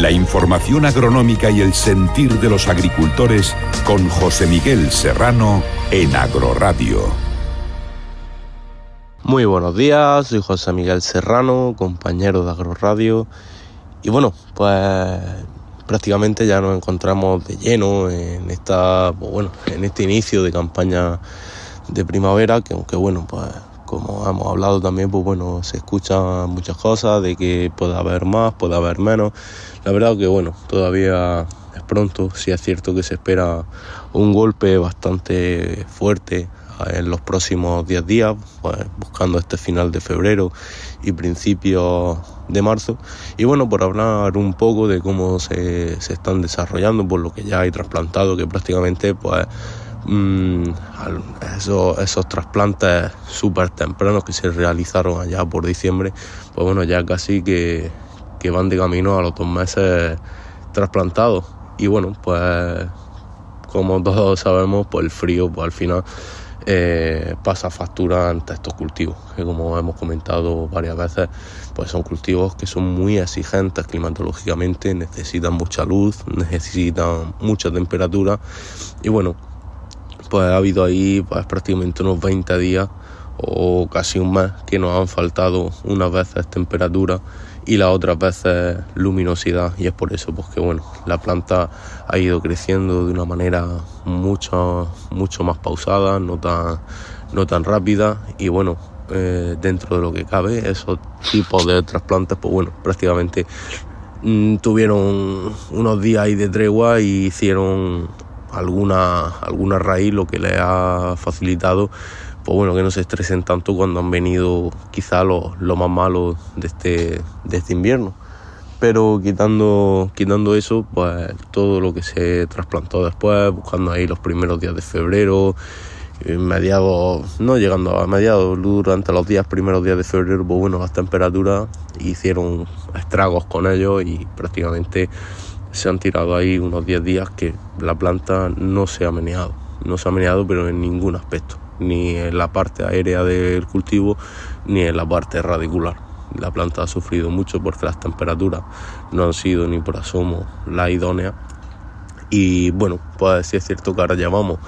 La información agronómica y el sentir de los agricultores con José Miguel Serrano en Agroradio. Muy buenos días, soy José Miguel Serrano, compañero de Agroradio. Y bueno, pues prácticamente ya nos encontramos de lleno en esta pues bueno, en este inicio de campaña de primavera, que aunque bueno, pues como hemos hablado también, pues bueno, se escuchan muchas cosas de que puede haber más, puede haber menos. La verdad que bueno, todavía es pronto, sí es cierto que se espera un golpe bastante fuerte en los próximos 10 días, pues, buscando este final de febrero y principios de marzo. Y bueno, por hablar un poco de cómo se, se están desarrollando, por lo que ya hay trasplantado, que prácticamente pues Mm, esos, esos trasplantes súper tempranos que se realizaron allá por diciembre, pues bueno, ya casi que, que van de camino a los dos meses trasplantados. Y bueno, pues como todos sabemos, pues el frío, pues al final eh, pasa factura ante estos cultivos, que como hemos comentado varias veces, pues son cultivos que son muy exigentes climatológicamente, necesitan mucha luz, necesitan mucha temperatura y bueno, pues ha habido ahí pues, prácticamente unos 20 días o casi un mes que nos han faltado unas veces temperatura y las otras veces luminosidad. Y es por eso pues que bueno la planta ha ido creciendo de una manera mucho mucho más pausada no tan no tan rápida. Y bueno eh, dentro de lo que cabe esos tipos de trasplantes pues bueno prácticamente mm, tuvieron unos días ahí de tregua y hicieron alguna, alguna raíz lo que le ha facilitado pues bueno, que no se estresen tanto cuando han venido quizá lo, más malo de este, de este invierno. Pero quitando, quitando eso, pues todo lo que se trasplantó después, buscando ahí los primeros días de febrero, eh, mediados, no llegando a mediados, durante los días, primeros días de febrero, pues bueno, las temperaturas hicieron estragos con ellos y prácticamente se han tirado ahí unos 10 días que la planta no se ha meneado, no se ha meneado pero en ningún aspecto, ni en la parte aérea del cultivo ni en la parte radicular. La planta ha sufrido mucho porque las temperaturas no han sido ni por asomo la idónea. Y bueno, pues sí cierto que ahora llevamos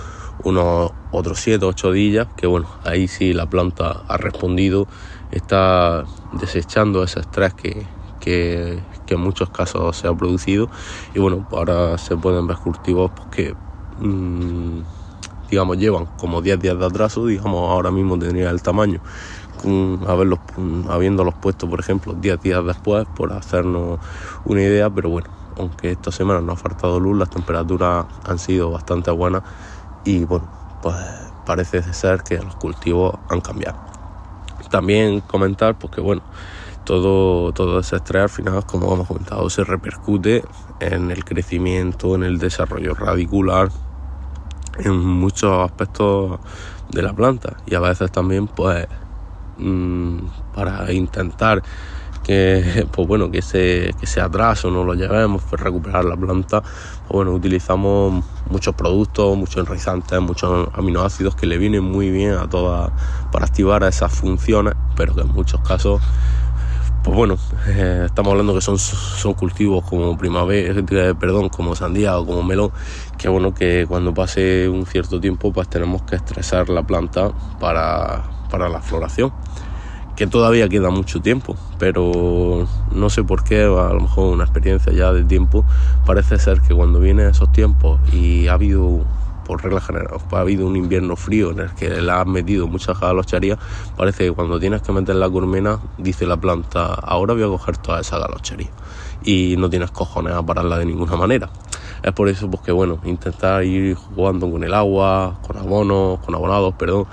unos otros 7 o 8 días, que bueno, ahí sí la planta ha respondido, está desechando ese estrés que, que, en muchos casos se ha producido y bueno, pues ahora se pueden ver cultivos pues, que mm, digamos llevan como 10 días de atraso, digamos ahora mismo tendría el tamaño haberlos, habiéndolos puesto por ejemplo 10 días después por hacernos una idea, pero bueno, aunque esta semana no ha faltado luz, las temperaturas han sido bastante buenas y bueno, pues parece ser que los cultivos han cambiado. También comentar porque bueno, todo, todo ese estrés al final, como hemos comentado, se repercute en el crecimiento, en el desarrollo radicular, en muchos aspectos de la planta. Y a veces también pues mm, para intentar que pues bueno que ese que ese atraso no lo llevemos pues recuperar la planta pues bueno utilizamos muchos productos muchos enraizantes muchos aminoácidos que le vienen muy bien a todas para activar esas funciones pero que en muchos casos pues bueno, eh, estamos hablando que son, son cultivos como primavera, eh, perdón, como sandía o como melón, que bueno, que cuando pase un cierto tiempo pues tenemos que estresar la planta para, para la floración, que todavía queda mucho tiempo, pero no sé por qué, a lo mejor una experiencia ya del tiempo, parece ser que cuando vienen esos tiempos y ha habido por regla general, ha habido un invierno frío en el que le has metido mucha galochería, parece que cuando tienes que meter la colmena, dice la planta, ahora voy a coger toda esa galochería. Y no tienes cojones a pararla de ninguna manera. Es por eso pues que bueno, intentar ir jugando con el agua, con abonos, con abonados, perdón.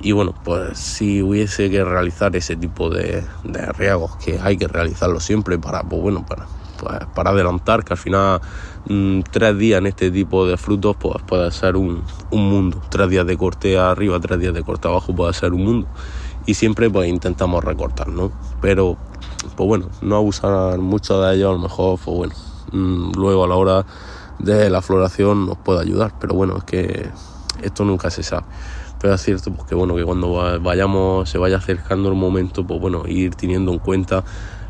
Y bueno, pues si hubiese que realizar ese tipo de, de riegos, que hay que realizarlo siempre para, pues bueno, para, pues, para adelantar, que al final mm, tres días en este tipo de frutos pues puede ser un, mundo. Tres días de corte arriba, tres días de corte abajo puede ser un mundo. Y siempre pues intentamos recortar, ¿no? Pero pues bueno, no abusar mucho de ello, a lo mejor pues bueno, mm, luego a la hora de la floración nos puede ayudar, pero bueno, es que esto nunca se sabe. Pero es cierto pues, que bueno, que cuando vayamos, se vaya acercando el momento, pues bueno, ir teniendo en cuenta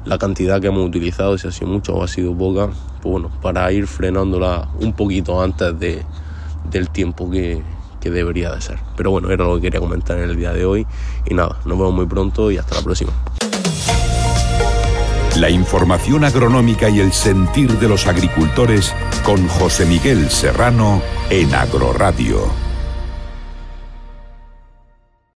la cantidad que hemos utilizado, si ha sido mucha o ha sido poca, pues bueno, para ir frenándola un poquito antes de, del tiempo que, que debería de ser. Pero bueno, era lo que quería comentar en el día de hoy y nada, nos vemos muy pronto y hasta la próxima. La información agronómica y el sentir de los agricultores con José Miguel Serrano en Agroradio.